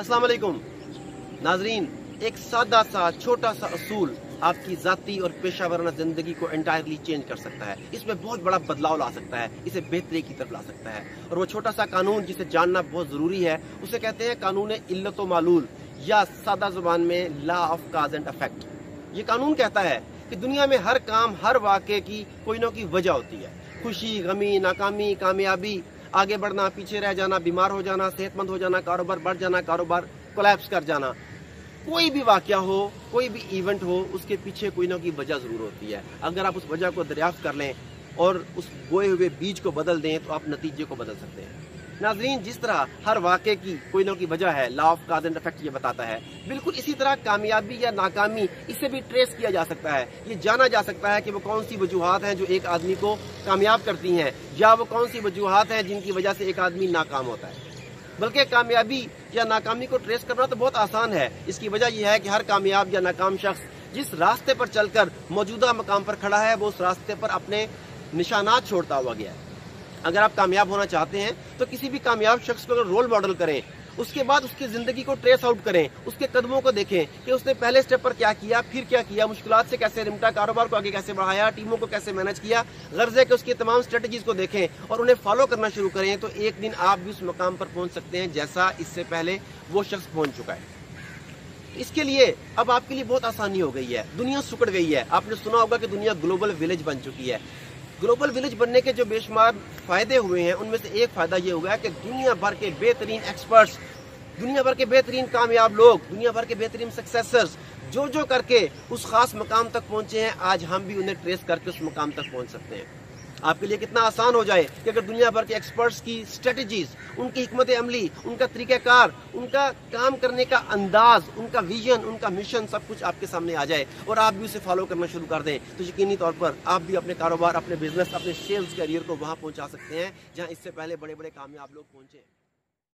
السلام علیکم۔ ناظرین، ایک سادہ سا، چھوٹا سا اصول آپ کی ذاتی اور پیشہ ورانہ زندگی کو انٹائرلی چینج کر سکتا ہے۔ اس میں بہت بڑا بدلاؤ لا سکتا ہے، اسے بہتری کی طرف لا سکتا ہے۔ اور وہ چھوٹا سا قانون جسے جاننا بہت ضروری ہے، اسے کہتے ہیں قانون علت و معلول یا سادہ زبان میں law of cause and effect یہ قانون کہتا ہے کہ دنیا میں ہر کام، ہر واقعے کی کوئی نہ کوئی وجہ ہوتی ہے۔ خوشی، غمی، ناکامی، کامیابی آگے بڑھنا، پیچھے رہ جانا، بیمار ہو جانا صحت مند ہو جانا، کاروبار بڑھ جانا، کاروبار کولیپس کر جانا۔ کوئی بھی واقعہ ہو، کوئی بھی ایونٹ ہو، اس کے پیچھے کوئی نہ کوئی وجہ ضرور ہوتی ہے۔ اگر آپ اس وجہ کو دریافت کر لیں اور اس بوئے ہوئے بیج کو بدل دیں تو آپ نتیجے کو بدل سکتے ہیں۔ ناظرین، جس طرح ہر واقعے کی کوئی نہ کوئی وجہ ہے law of cause and effect یہ بتاتا ہے۔ بالکل اسی طرح کامیابی یا ناکامی اسے بھی ٹریس کیا جا سکتا ہے۔ یہ جانا جا سکتا ہے کہ وہ کون سی وجوہات ہیں جو ایک آدمی کو کامیاب کرتی ہیں، یا وہ کون سی وجوہات ہیں جن کی وجہ سے ایک آدمی ناکام ہوتا ہے۔ بلکہ کامیابی یا ناکامی کو ٹریس کرنا تو بہت آسان ہے۔ اس کی وجہ یہ ہے کہ ہر کامیاب یا ناکام شخص جس راستے پر چل کر موجودہ مقام پر کھڑا ہے، وہ اس راستے پر اپنے نشانات چھوڑتا ہوا گیا ہے۔ اگر آپ کامیاب ہونا چاہتے ہیں، تو کسی بھی کامیاب شخص کو اگر رول ماڈل کریں، اس کے بعد اس کی زندگی کو ٹریس آؤٹ کریں، اس کے قدموں کو دیکھیں کہ اس نے پہلے سٹیپ پر کیا کیا، پھر کیا کیا، مشکلات سے کیسے رمٹا کاروبار کو آگے کیسے بڑھایا ٹیموں کو کیسے مینج کیا، غرض ہے کہ اس کی تمام سٹریٹجیز کو دیکھیں اور انہیں فالو کرنا شروع کریں، تو ایک دن آپ بھی اس مقام پر پہنچ سکتے ہیں جیسا اس سے پہلے وہ شخص پہنچ چکا ہے۔ اس کے لیے اب آپ کے لیے بہت آسانی ہو گئی ہے۔ دنیا سکڑ گئی ہے۔ آپ نے سنا ہوگا کہ دنیا گلوبل ویلیج بن چکی ہے۔ گلوبل ولیج بننے کے جو بے شمار فائدے ہوئے ہیں، ان میں سے ایک فائدہ یہ ہوا ہے کہ دنیا بھر کے بہترین ایکسپرٹس دنیا بھر کے بہترین کامیاب لوگ، دنیا بھر کے بہترین سکسیسرز جو جو کر کے اس خاص مقام تک پہنچے ہیں، آج ہم بھی انہیں ٹریس کر کے اس مقام تک پہنچ سکتے ہیں۔ آپ کے لیے کتنا آسان ہو جائے کہ اگر دنیا بھر کے ایکسپرٹس کی اسٹریٹجیز ان کی حکمت عملی، ان کا طریقہ کار، ان کا کام کرنے کا انداز، ان کا ویژن ان کا مشن سب کچھ آپ کے سامنے آ جائے اور آپ بھی اسے فالو کرنا شروع کر دیں، تو یقینی طور پر آپ بھی اپنے کاروبار، اپنے بزنس اپنے سیلز کیریئر کو وہاں پہنچا سکتے ہیں، جہاں اس سے پہلے بڑے بڑے کامیاب لوگ پہنچے۔